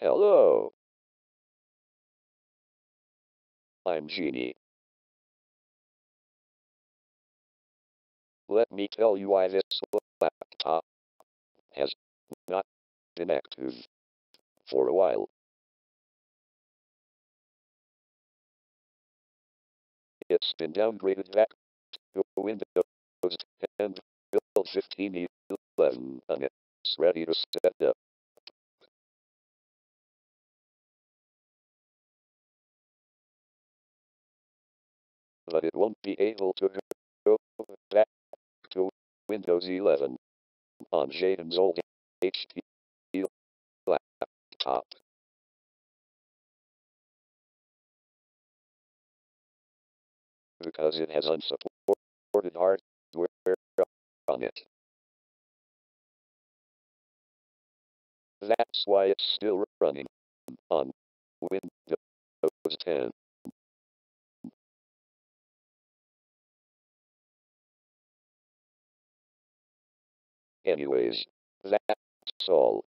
Hello. I'm Genie. Let me tell you why this laptop has not been active for a while. It's been downgraded back to Windows 10 build 1511 and it's ready to set up. But it won't be able to go back to Windows 11 on Jaden's old HP laptop. Because it has unsupported hardware on it. That's why it's still running on Windows 10. Anyways, that's all.